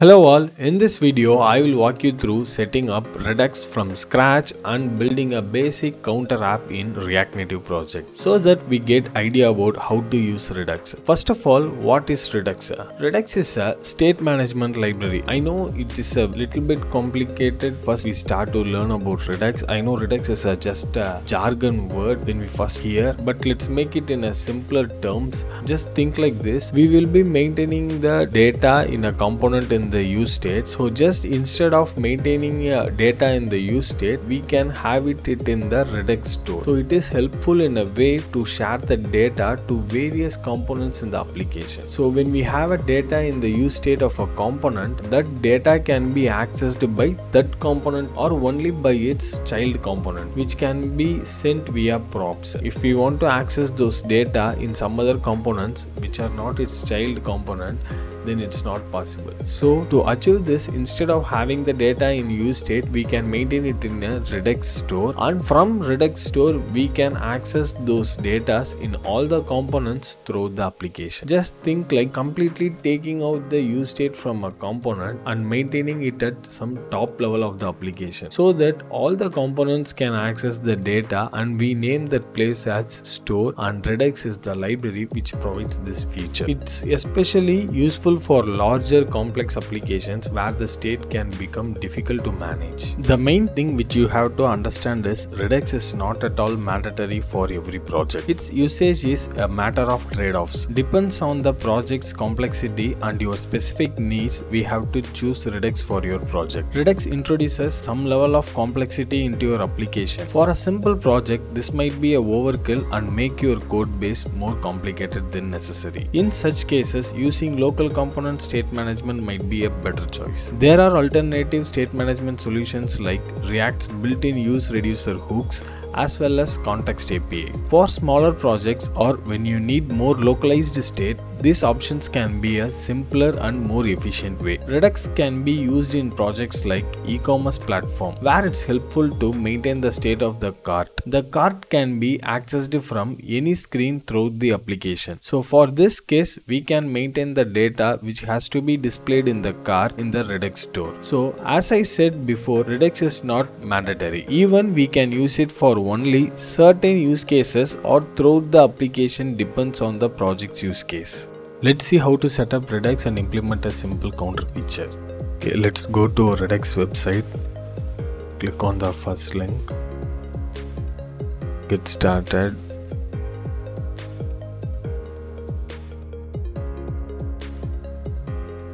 Hello all, in this video I will walk you through setting up Redux from scratch and building a basic counter app in React Native project so that we get idea about how to use Redux. First of all, what is Redux? Redux is a state management library. I know it is a little bit complicated first we start to learn about Redux. I know Redux is a just a jargon word when we first hear but let's make it in a simpler terms. Just think like this. We will be maintaining the data in a component in the use state. So just instead of maintaining uh, data in the use state we can have it, it in the redux store. So it is helpful in a way to share the data to various components in the application. So when we have a data in the use state of a component that data can be accessed by that component or only by its child component which can be sent via props. If we want to access those data in some other components which are not its child component then it's not possible. So to achieve this, instead of having the data in use state, we can maintain it in a Redux store and from Redux store, we can access those data in all the components through the application. Just think like completely taking out the use state from a component and maintaining it at some top level of the application so that all the components can access the data and we name that place as store and Redux is the library which provides this feature. It's especially useful for larger complex applications where the state can become difficult to manage. The main thing which you have to understand is Redux is not at all mandatory for every project. Its usage is a matter of trade-offs. Depends on the project's complexity and your specific needs, we have to choose Redux for your project. Redux introduces some level of complexity into your application. For a simple project, this might be a overkill and make your code base more complicated than necessary. In such cases, using local component state management might be a better choice. There are alternative state management solutions like React's built-in use reducer hooks as well as context API. For smaller projects or when you need more localized state, these options can be a simpler and more efficient way. Redux can be used in projects like e-commerce platform where it's helpful to maintain the state of the cart. The cart can be accessed from any screen throughout the application. So for this case, we can maintain the data which has to be displayed in the cart in the Redux store. So as I said before, Redux is not mandatory. Even we can use it for only certain use cases or throughout the application depends on the project's use case. Let's see how to set up Redux and implement a simple counter feature. Okay, let's go to Redux website. Click on the first link. Get started.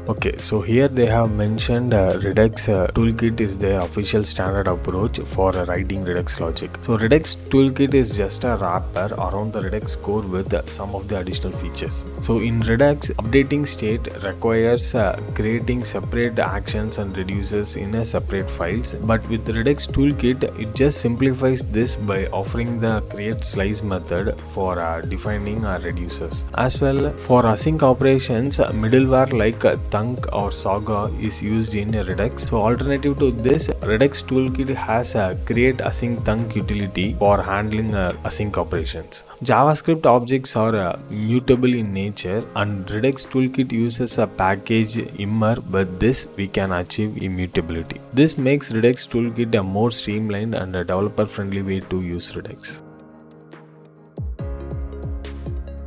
Okay, so here they have mentioned uh, Redux uh, Toolkit is their official standard approach for uh, writing Redux logic. So Redux Toolkit is just a wrapper around the Redux core with uh, some of the additional features. So in Redux, updating state requires uh, creating separate actions and reducers in a separate files. But with Redux Toolkit, it just simplifies this by offering the create slice method for uh, defining reducers. As well, for async operations, middleware like Thunk or Saga is used in Redux. So alternative to this, Redux Toolkit has a create async thunk utility for handling uh, async operations. JavaScript objects are uh, mutable in nature and Redux Toolkit uses a package immer but this we can achieve immutability. This makes Redux Toolkit a more streamlined and developer friendly way to use Redux.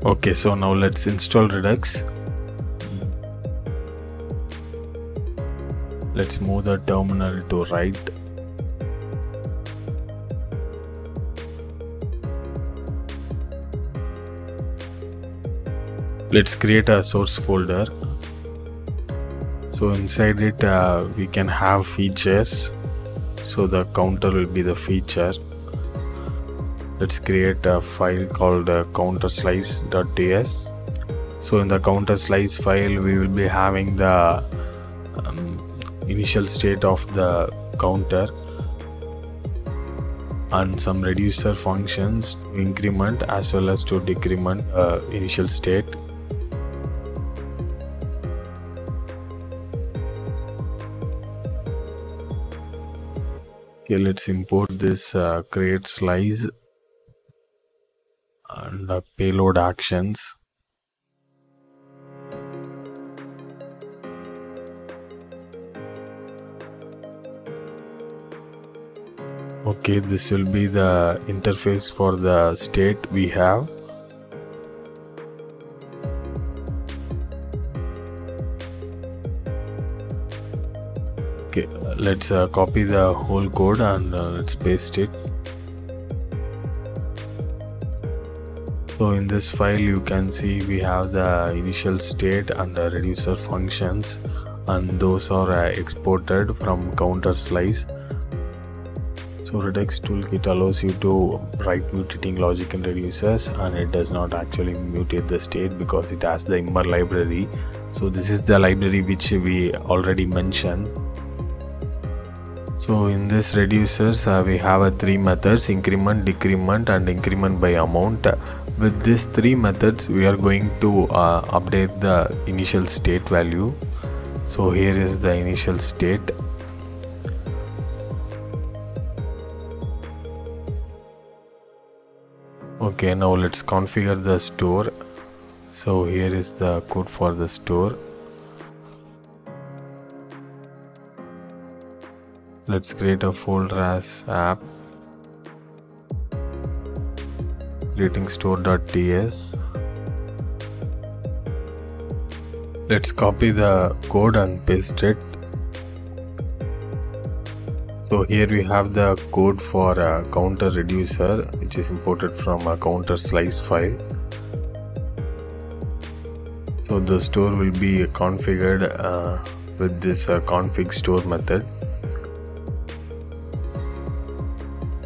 Okay, so now let's install Redux. Let's move the terminal to right. Let's create a source folder. So inside it uh, we can have features. So the counter will be the feature. Let's create a file called uh, counterslice.ts. So in the counter slice file we will be having the um, initial state of the counter and some reducer functions to increment as well as to decrement uh, initial state. Okay let's import this uh, create slice and uh, payload actions okay this will be the interface for the state we have. Okay let's uh, copy the whole code and uh, let's paste it. So in this file you can see we have the initial state and the reducer functions and those are uh, exported from counter slice Redux toolkit allows you to write mutating logic in reducers and it does not actually mutate the state because it has the immer library. So this is the library which we already mentioned. So in this reducers uh, we have a three methods increment decrement and increment by amount. With these three methods we are going to uh, update the initial state value. So here is the initial state okay now let's configure the store. So here is the code for the store. Let's create a folder as app. Creating store.ts let's copy the code and paste it so here we have the code for a counter reducer which is imported from a counter slice file. So the store will be configured uh, with this uh, config store method.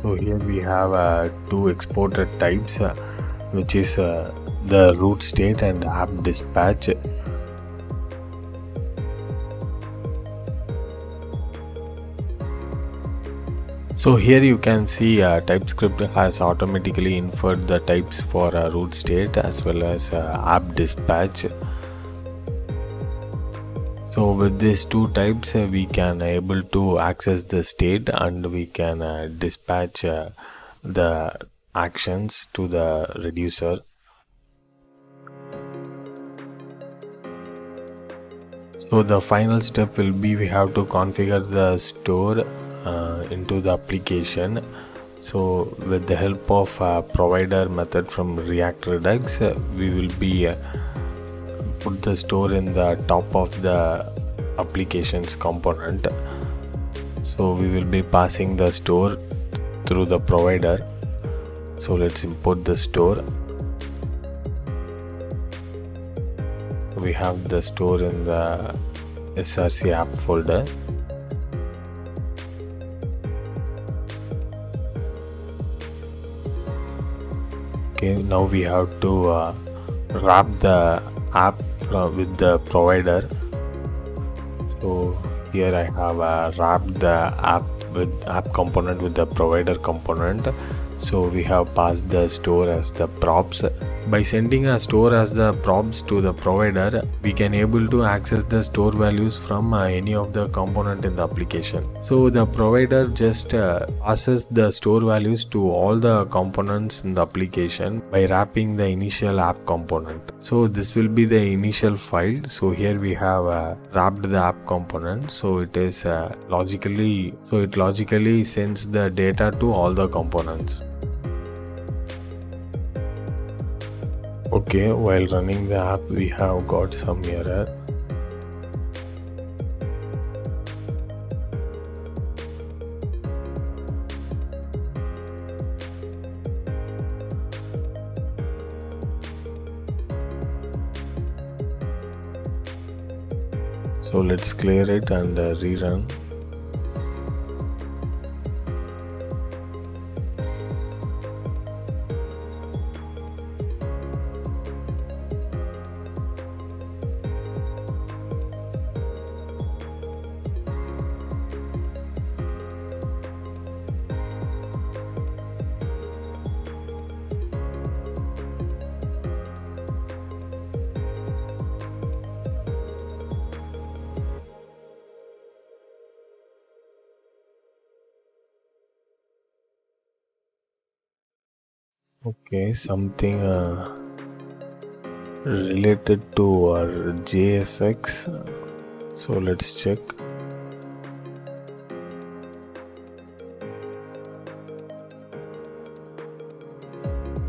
So here we have uh, two exported types uh, which is uh, the root state and app dispatch So here you can see uh, TypeScript has automatically inferred the types for uh, root state as well as uh, app dispatch. So with these two types uh, we can able to access the state and we can uh, dispatch uh, the actions to the reducer. So the final step will be we have to configure the store uh, into the application. So with the help of a provider method from react redux uh, we will be uh, put the store in the top of the applications component. So we will be passing the store through the provider. So let's import the store. We have the store in the src app folder okay now we have to uh, wrap the app with the provider. So here I have uh, wrapped the app with app component with the provider component. So we have passed the store as the props by sending a store as the props to the provider we can able to access the store values from uh, any of the component in the application. So the provider just uh, passes the store values to all the components in the application by wrapping the initial app component. So this will be the initial file. So here we have uh, wrapped the app component. So it is uh, logically so it logically sends the data to all the components okay while running the app we have got some error. So let's clear it and uh, rerun okay something uh, related to our JSX so let's check.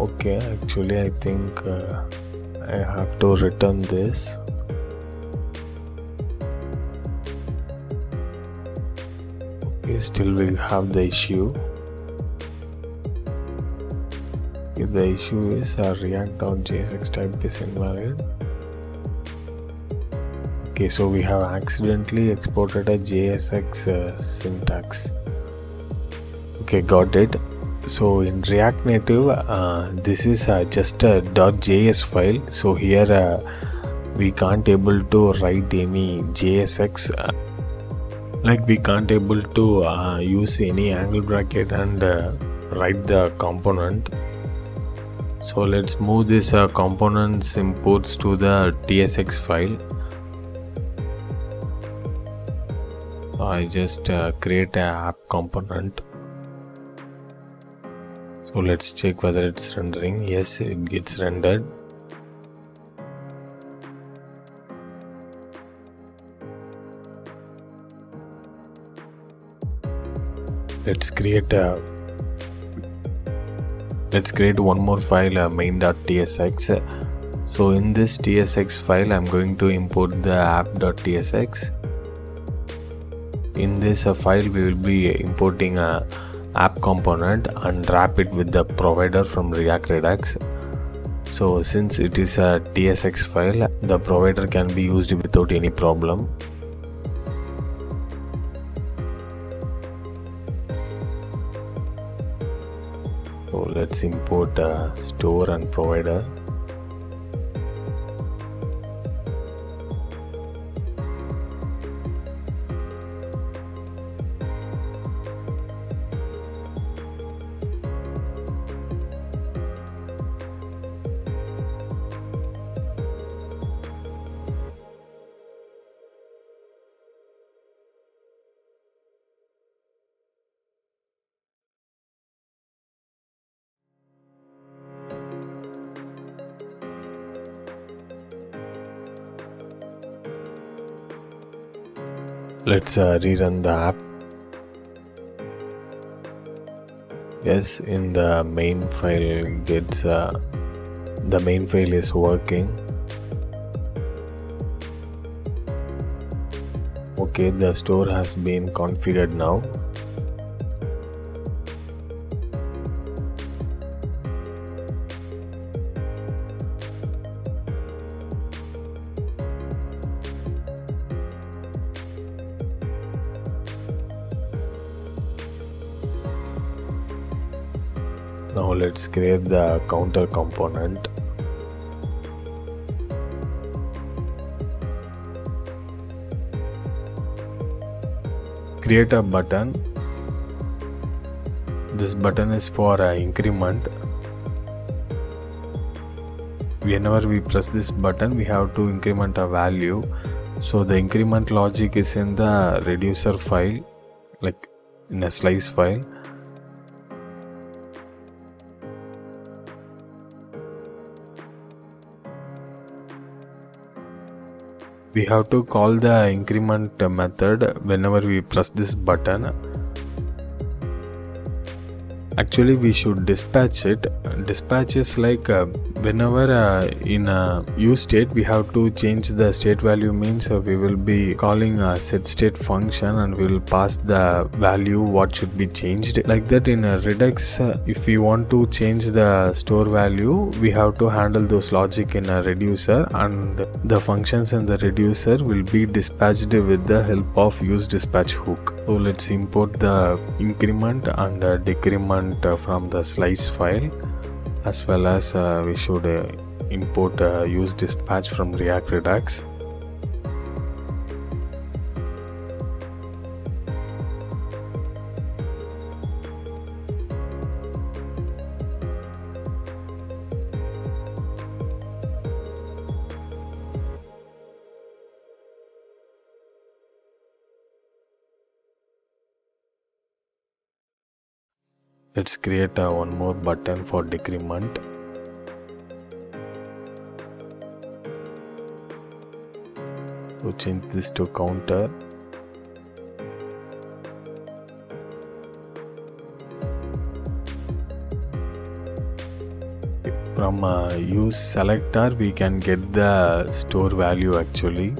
Okay actually I think uh, I have to return this. Okay still we have the issue. Okay, the issue is our react.jsx type is okay so we have accidentally exported a JSX uh, syntax. Okay got it. So in react native uh, this is uh, just a .js file. So here uh, we can't able to write any JSX uh, like we can't able to uh, use any angle bracket and write the component so let's move this uh, components imports to the tsx file. I just uh, create a app component. So let's check whether it's rendering. Yes it gets rendered. Let's create a let's create one more file uh, main.tsx so in this tsx file i'm going to import the app.tsx in this uh, file we will be importing a app component and wrap it with the provider from React Redux. So since it is a TSX file, the provider can be used without any problem. So let's import a store and provider. Let's uh, rerun the app. Yes in the main file gets uh, the main file is working. Okay the store has been configured now now let's create the counter component. Create a button. This button is for uh, increment. Whenever we press this button we have to increment a value. So the increment logic is in the reducer file like in a slice file we have to call the increment method whenever we press this button actually we should dispatch it. Dispatch is like uh, whenever uh, in a use state we have to change the state value means uh, we will be calling a set state function and we will pass the value what should be changed. Like that in a redux uh, if we want to change the store value we have to handle those logic in a reducer and the functions in the reducer will be dispatched with the help of use dispatch hook. So let's import the increment and uh, decrement uh, from the slice file as well as uh, we should uh, import use dispatch from react redux let's create one more button for decrement. So change this to counter. From uh, use selector we can get the store value actually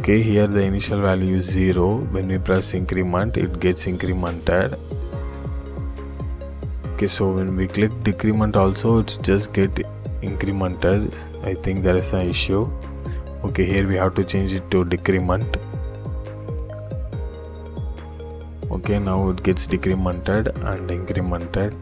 okay here the initial value is 0 when we press increment it gets incremented. Okay so when we click decrement also it's just get incremented. I think there is an issue. Okay here we have to change it to decrement. Okay now it gets decremented and incremented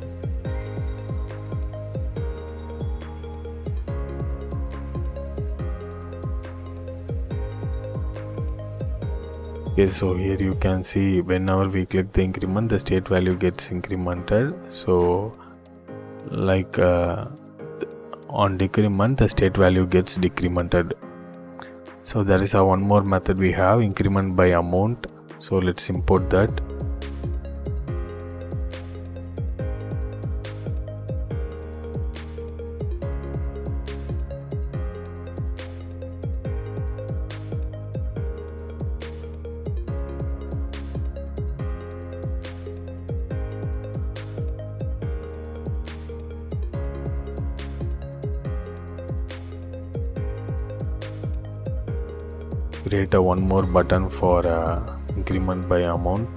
okay so here you can see whenever we click the increment the state value gets incremented. So like uh, on decrement the state value gets decremented. So there is a one more method we have increment by amount. So let's import that a one more button for uh, increment by amount.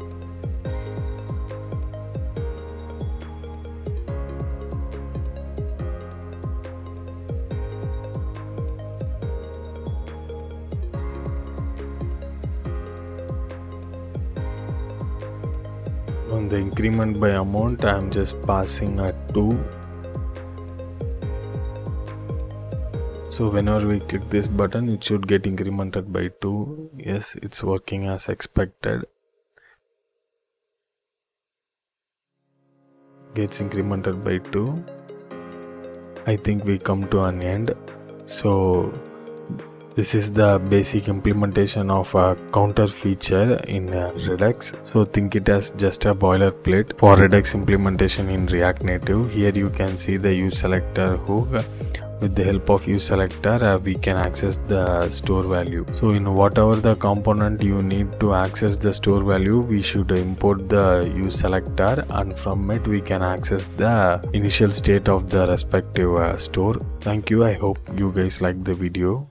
On the increment by amount I am just passing a 2 so whenever we click this button it should get incremented by 2 yes it's working as expected. Gets incremented by 2 I think we come to an end. So this is the basic implementation of a counter feature in uh, Redux. So think it as just a boilerplate for Redux implementation in React Native. Here you can see the use selector hook with the help of use selector uh, we can access the store value. So in whatever the component you need to access the store value we should import the use selector and from it we can access the initial state of the respective uh, store. Thank you. I hope you guys like the video